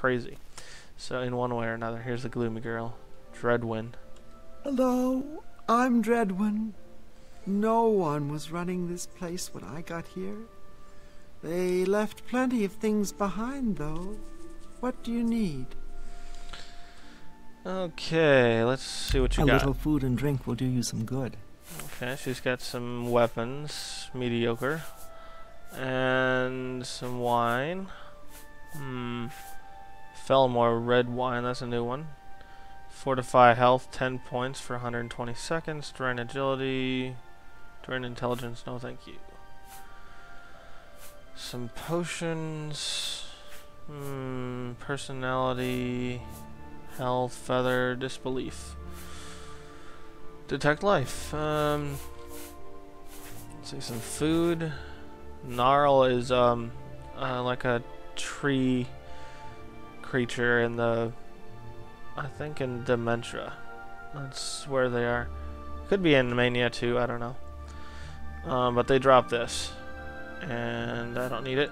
crazy. So in one way or another, here's the gloomy girl, Dredhwen. Hello, I'm Dredhwen. No one was running this place when I got here. They left plenty of things behind, though. What do you need? Okay, let's see what you A got. little food and drink will do you some good. Okay, she's got some weapons, mediocre, and some wine. Hmm. Felmore red wine, that's a new one. Fortify health, 10 points for 120 seconds. Drain agility, drain intelligence, no thank you. Some potions. Hmm. Personality, health, feather, disbelief. Detect life. Um, let's see some food. Gnarl is um uh, like a tree creature in the I think in Dementia. That's where they are. Could be in Mania too, I don't know. Um, but they dropped this. And I don't need it.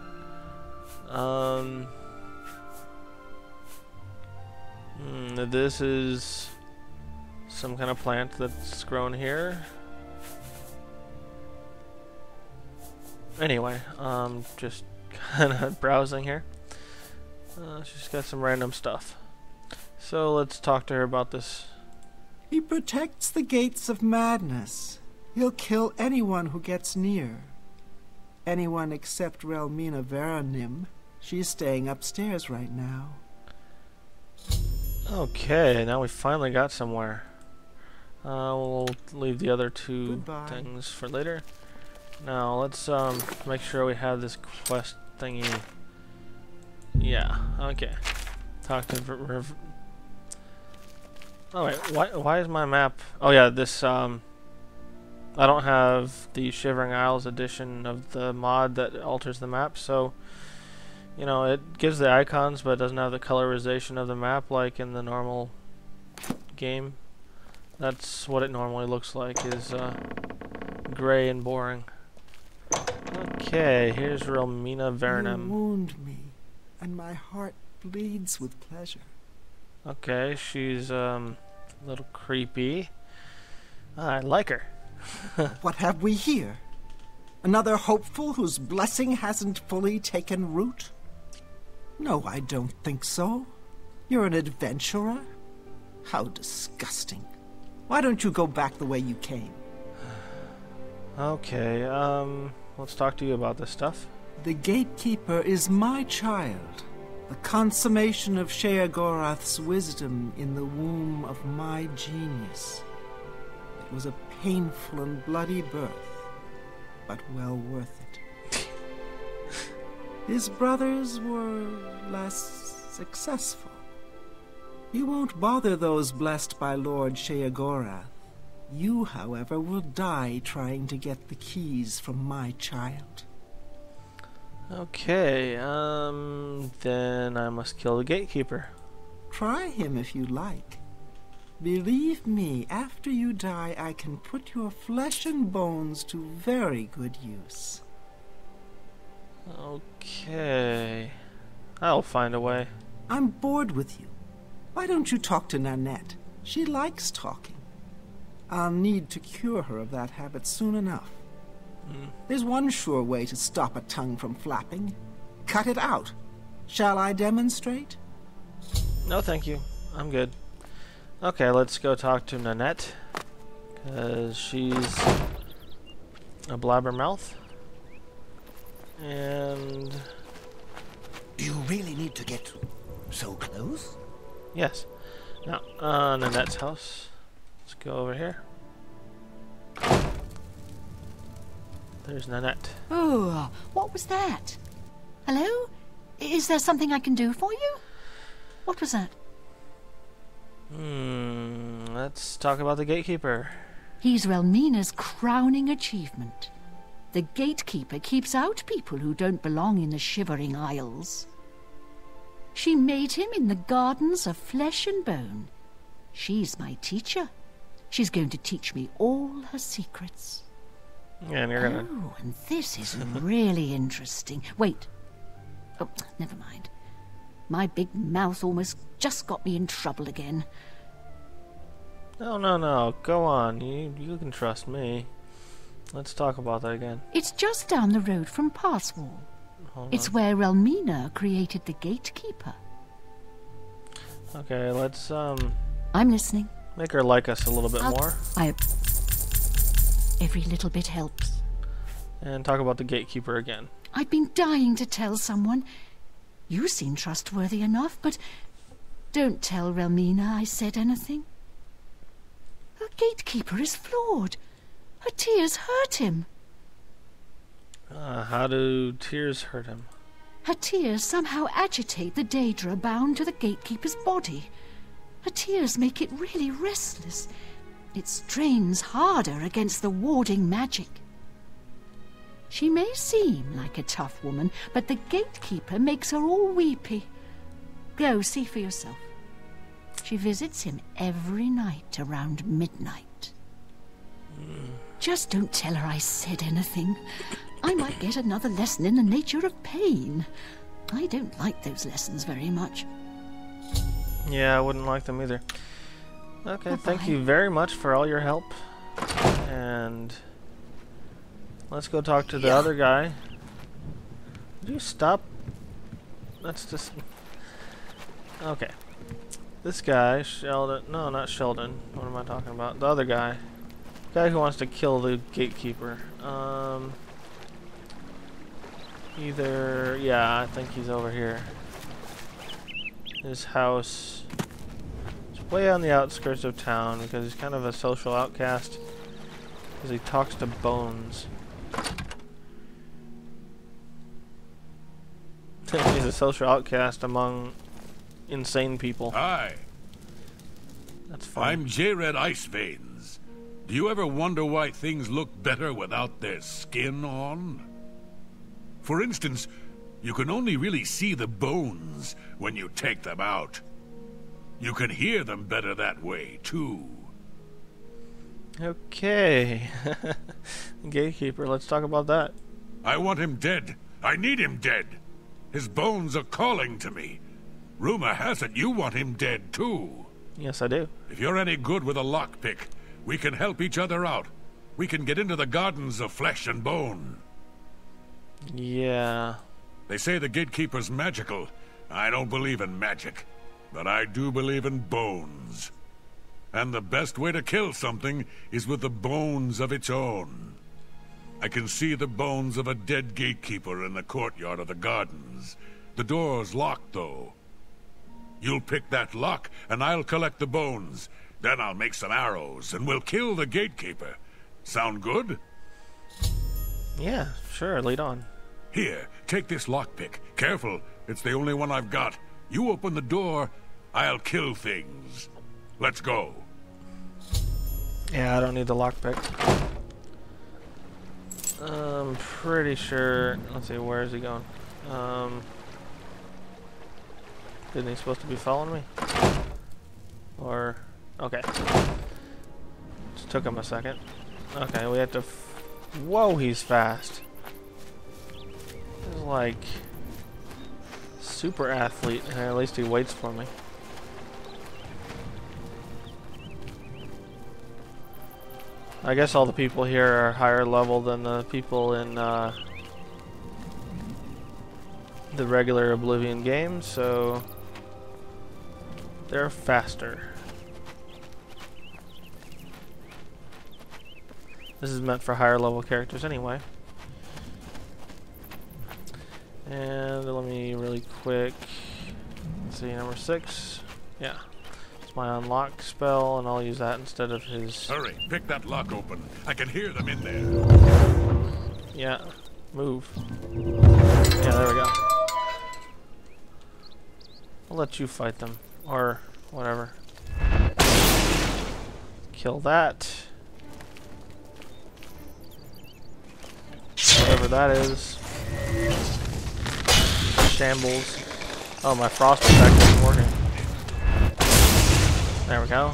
Um mm, this is some kind of plant that's grown here. Anyway, um, just kind of browsing here. Uh, she's got some random stuff. So let's talk to her about this. He protects the gates of madness. He'll kill anyone who gets near. Anyone except Relmyna Verenim. She's staying upstairs right now. Okay, now we finally got somewhere. Uh, we'll leave the other two Goodbye. things for later. Now let's um make sure we have this quest thingy. Yeah. Okay. Talk to. Ver- Rev- oh wait. Why? Why is my map? Oh yeah. This um. I don't have the Shivering Isles edition of the mod that alters the map, so you know it gives the icons, but it doesn't have the colorization of the map like in the normal game. That's what it normally looks like. Is uh, gray and boring. Okay, here's Romina You Vernum. wound me, and my heart bleeds with pleasure. Okay, she's um a little creepy. I like her. What have we here? Another hopeful whose blessing hasn't fully taken root? No, I don't think so. You're an adventurer? How disgusting. Why don't you go back the way you came? Okay, um, let's talk to you about this stuff. The gatekeeper is my child, the consummation of Sheogorath's wisdom in the womb of my genius. It was a painful and bloody birth, but well worth it. His brothers were less successful. You won't bother those blessed by Lord Sheogorath. You, however, will die trying to get the keys from my child. Okay, um, then I must kill the gatekeeper. Try him if you like. Believe me, after you die, I can put your flesh and bones to very good use. Okay, I'll find a way. I'm bored with you. Why don't you talk to Nanette? She likes talking. I'll need to cure her of that habit soon enough. There's one sure way to stop a tongue from flapping. Cut it out. Shall I demonstrate? No, thank you. I'm good. Okay, let's go talk to Nanette. Because she's a blabbermouth. And Do you really need to get so close? yes. Now, uh, Nanette's house. Let's go over here. There's Nanette. Oh, what was that? Hello? Is there something I can do for you? What was that? Hmm, let's talk about the gatekeeper. He's Relmyna's crowning achievement. The gatekeeper keeps out people who don't belong in the Shivering Isles. She made him in the gardens of flesh and bone. She's my teacher. She's going to teach me all her secrets. And you're gonna. Oh, and this is really interesting. Wait. Oh, never mind. My big mouth almost just got me in trouble again. No, no, no. Go on. You you can trust me. Let's talk about that again. It's just down the road from Passwall. Hold It's where Elmina created the gatekeeper. Okay, let's um I'm listening. make her like us a little bit I'll- more I. Every little bit helps. and talk about the gatekeeper again. I've been dying to tell someone. You seem trustworthy enough, but don't tell Relmyna I said anything. Her gatekeeper is flawed. Her tears hurt him. Uh, how do tears hurt him? Her tears somehow agitate the Daedra bound to the gatekeeper's body. Her tears make it really restless. It strains harder against the warding magic. She may seem like a tough woman, but the gatekeeper makes her all weepy. Go see for yourself. She visits him every night around midnight. Just don't tell her I said anything. I might get another lesson in the nature of pain. I don't like those lessons very much. Yeah, I wouldn't like them either. Okay, thank Bye-bye. you very much for all your help. And let's go talk to the other guy. Would you stop? That's just okay. This guy, Sheldon. No, not Sheldon. What am I talking about? The other guy. Guy who wants to kill the gatekeeper. Um. Either, yeah, I think he's over here. His house way on the outskirts of town because he's kind of a social outcast. Because he talks to bones. he's a social outcast among insane people. Hi, That's fine. I'm Jayred Ice-Veins. Do you ever wonder why things look better without their skin on? For instance, you can only really see the bones when you take them out. You can hear them better that way, too. Okay. Gatekeeper, let's talk about that. I want him dead. I need him dead. His bones are calling to me. Rumor has it you want him dead, too. Yes, I do. If you're any good with a lockpick, we can help each other out. We can get into the gardens of flesh and bone. Yeah. They say the gatekeeper's magical. I don't believe in magic, but I do believe in bones. And the best way to kill something is with the bones of its own. I can see the bones of a dead gatekeeper in the courtyard of the gardens. The door's locked, though. You'll pick that lock, and I'll collect the bones. Then I'll make some arrows, and we'll kill the gatekeeper. Sound good? Yeah, sure, lead on. Here, take this lockpick. Careful, it's the only one I've got. You open the door, I'll kill things. Let's go. Yeah, I don't need the lockpick. I'm pretty sure. Let's see, where is he going? Um, isn't he supposed to be following me? Or okay, just took him a second. Okay, we have to. F Whoa, he's fast. He's like super athlete. At least he waits for me. I guess all the people here are higher level than the people in uh, the regular Oblivion game, so they're faster. This is meant for higher level characters anyway. And let me really quick see number six. Yeah. It's my unlock spell and I'll use that instead of his Hurry, pick that lock open. I can hear them in there. Yeah, move. Yeah, there we go. I'll let you fight them. Or whatever. Kill that. Whatever that is. Shambles. Oh, my frost effect isn't working. There we go.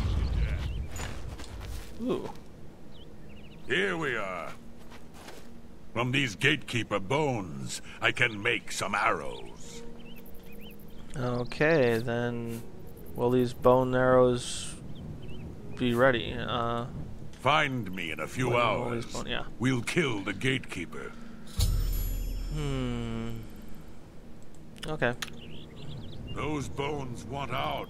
Ooh. Here we are. From these gatekeeper bones, I can make some arrows. Okay, then will these bone arrows be ready? Uh, Find me in a few when will these hours. bone- yeah. We'll kill the gatekeeper. Hmm. Okay. Those bones want out.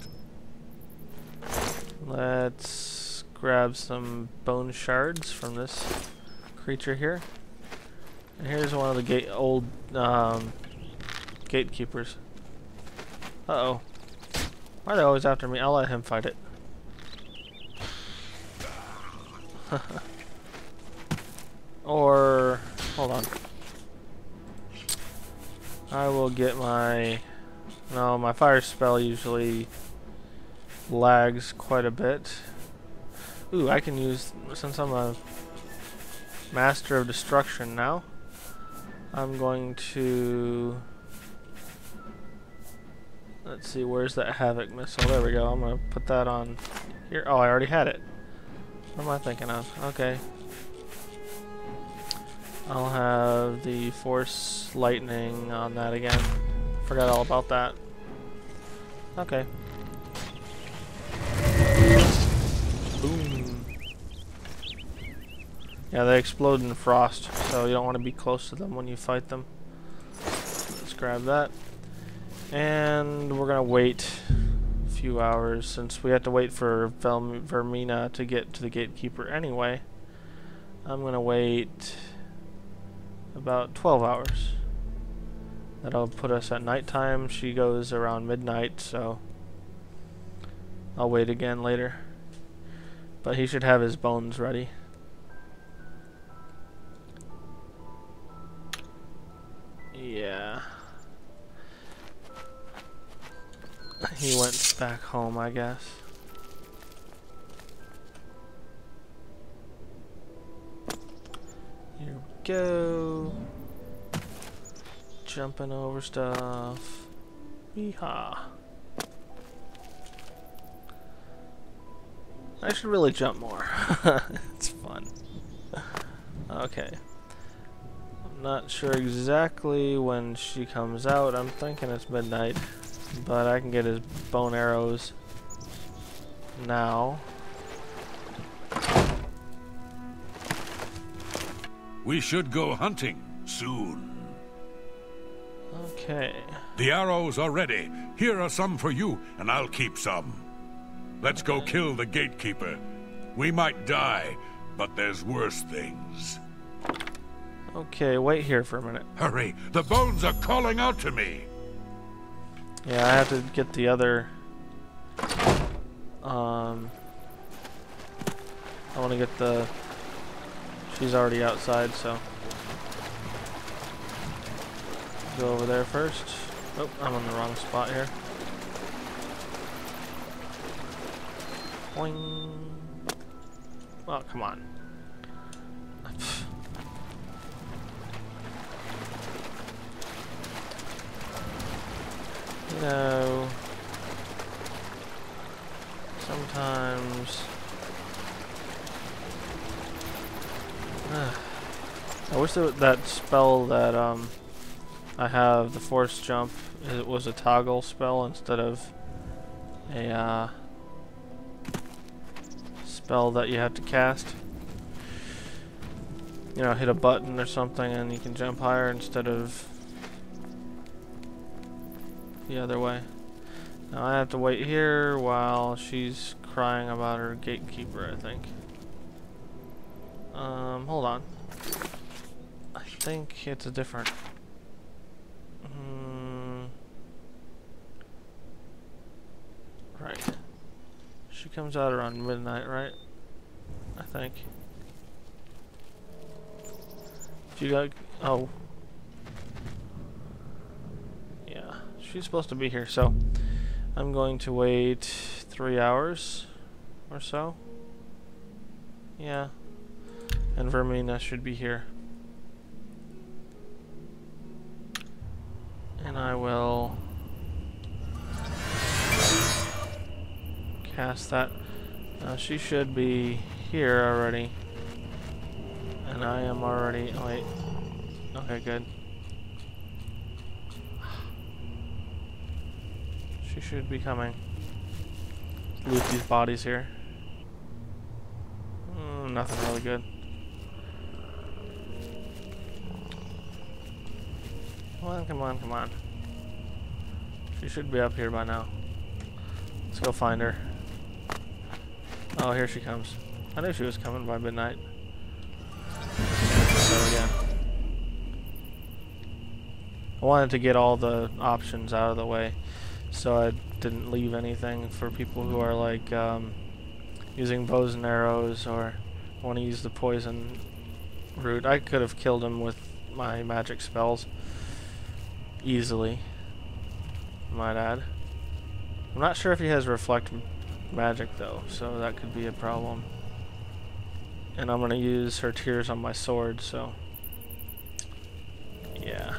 Let's grab some bone shards from this creature here. And here's one of the gate old um, gatekeepers. Uh oh. Why are they always after me? I'll let him fight it. or hold on. I will get my no, my fire spell usually lags quite a bit. Ooh, I can use since I'm a master of destruction now. I'm going to let's see, where's that havoc missile? There we go. I'm gonna put that on here. Oh, I already had it. What am I thinking of? Okay. I'll have the force lightning on that again. Forgot all about that. Okay. Boom. Yeah, they explode in frost, so you don't want to be close to them when you fight them. Let's grab that. And we're gonna wait a few hours since we have to wait for Vel- Vermina to get to the gatekeeper anyway. I'm gonna wait about 12 hours. That'll put us at nighttime. She goes around midnight, so I'll wait again later. But he should have his bones ready. Yeah. He went back home, I guess. Go. Jumping over stuff. Yeehaw. I should really jump more. it's fun. Okay. I'm not sure exactly when she comes out. I'm thinking it's midnight. But I can get his bone arrows now. We should go hunting soon. Okay. The arrows are ready. Here are some for you, and I'll keep some. Let's go kill the gatekeeper. We might die, but there's worse things. Okay, wait here for a minute. Hurry, the bones are calling out to me. Yeah, I have to get the other. Um. I want to get the. She's already outside, so. Go over there first. Oh, I'm on the wrong spot here. Boing. Oh, come on. You know, I wish that that spell that um I have the force jump it was a toggle spell instead of a uh, spell that you have to cast. You know, hit a button or something and you can jump higher instead of the other way. Now I have to wait here while she's crying about her gatekeeper, I think. Um, hold on. I think it's a different. Mm, right. She comes out around midnight, right? I think. If you got. Oh. Yeah, she's supposed to be here, so I'm going to wait three hours or so. Yeah. And Vermina should be here. And I will cast that. Uh, she should be here already. And I am already. Oh, wait. Okay, good. She should be coming. Loot these bodies here. Mm, nothing really good. Come on, come on, come on. She should be up here by now. Let's go find her. Oh, here she comes. I knew she was coming by midnight. We go. I wanted to get all the options out of the way so I didn't leave anything for people who are like um, using bows and arrows or want to use the poison route. I could have killed him with my magic spells easily, might add. I'm not sure if he has reflect magic though, so that could be a problem. And I'm gonna use her tears on my sword, so yeah.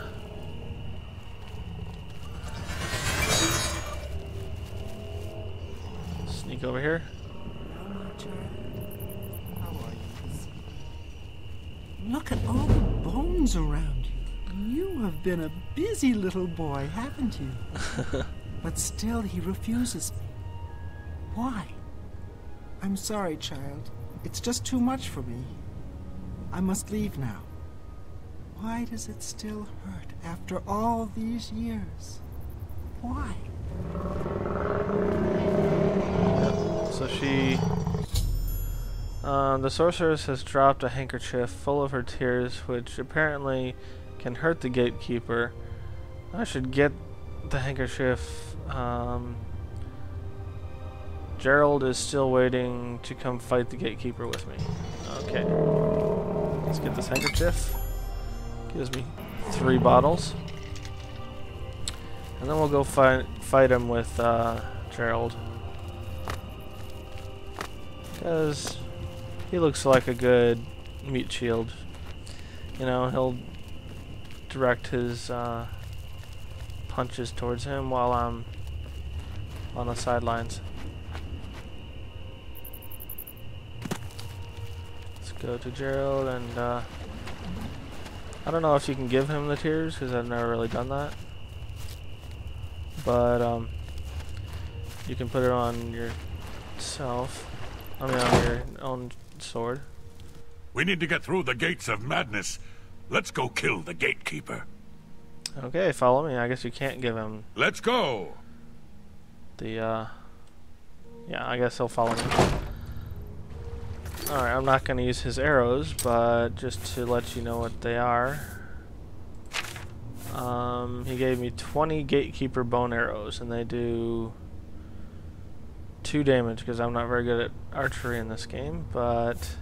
Sneak over here. Been a busy little boy, haven't you? but still, he refuses me. Why? I'm sorry, child. It's just too much for me. I must leave now. Why does it still hurt after all these years? Why? So she. Um, the sorceress has dropped a handkerchief full of her tears, which apparently can hurt the gatekeeper. I should get the handkerchief. Um, Gerald is still waiting to come fight the gatekeeper with me. Okay. Let's get this handkerchief. Gives me three bottles. And then we'll go fight fight him with uh, Gerald. Because he looks like a good meat shield. You know, he'll direct his uh, punches towards him while I'm on the sidelines. Let's go to Gerald and uh, I don't know if you can give him the tears because I've never really done that. But um, you can put it on yourself. I mean, on your own sword. We need to get through the gates of madness. Let's go kill the gatekeeper. Okay, follow me. I guess you can't give him Let's go. the, uh... Yeah, I guess he'll follow me. Alright, I'm not going to use his arrows, but just to let you know what they are. Um, he gave me 20 Gatekeeper bone arrows, and they do 2 damage, because I'm not very good at archery in this game, but...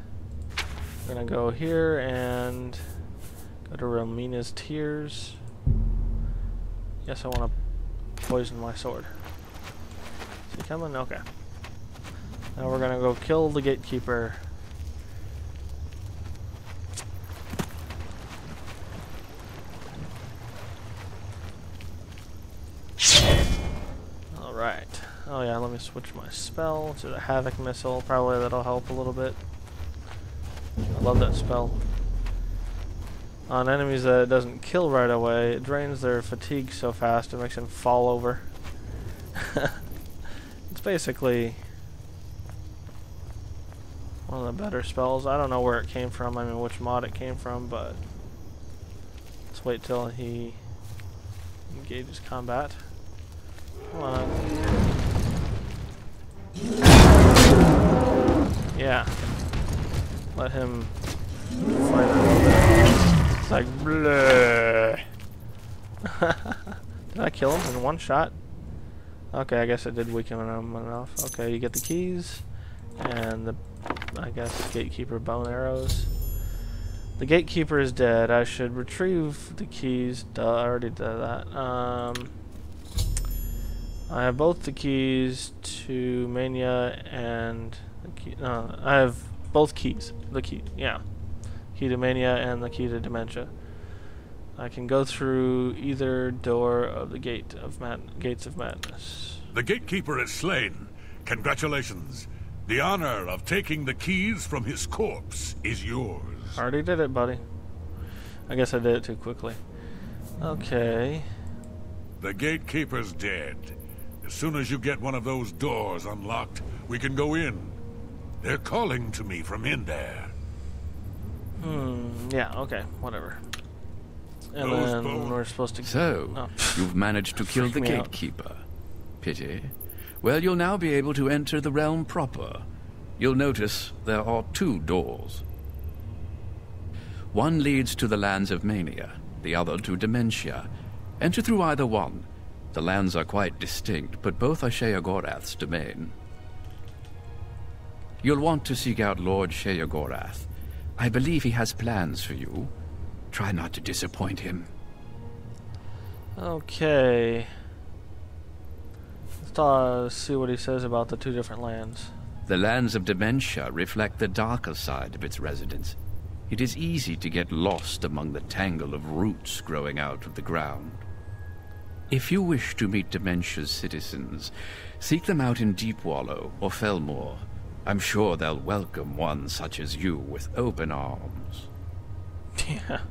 I'm going to go here and go to Romina's Tears. Yes, I want to poison my sword. Is he coming? Okay. Now we're gonna go kill the gatekeeper. Alright. Oh yeah, let me switch my spell to the Havoc Missile. Probably that'll help a little bit. I love that spell. On enemies that it doesn't kill right away, it drains their fatigue so fast it makes them fall over. it's basically one of the better spells. I don't know where it came from, I mean which mod it came from, but let's wait till he engages combat. Come on. Yeah. Let him fight like bleh. did I kill him in one shot? Okay, I guess I did weaken him enough. Okay, you get the keys and the I guess gatekeeper bone arrows. The gatekeeper is dead. I should retrieve the keys. Duh, I already did that. Um, I have both the keys to Mania and the key. No, I have both keys. The key, yeah, key to Mania and the key to Dementia. I can go through either door of the gate of mad gates of madness. The gatekeeper is slain. Congratulations. The honor of taking the keys from his corpse is yours. Already did it, buddy. I guess I did it too quickly. Okay. The gatekeeper's dead. As soon as you get one of those doors unlocked, we can go in. They're calling to me from in there. Hmm. Yeah. Okay. Whatever. And Those then bones- we're supposed to. So, Oh. you've managed to kill the me out. gatekeeper. Pity. Well, you'll now be able to enter the realm proper. You'll notice there are two doors. One leads to the lands of Mania, the other to Dementia. Enter through either one. The lands are quite distinct, but both are Sheogorath's domain. You'll want to seek out Lord Sheogorath. I believe he has plans for you. Try not to disappoint him. Okay. Let's uh, see what he says about the two different lands. The lands of dementia reflect the darker side of its residents. It is easy to get lost among the tangle of roots growing out of the ground. If you wish to meet dementia's citizens, seek them out in Deep Wallow or Fellmoor. I'm sure they'll welcome one such as you with open arms. Yeah.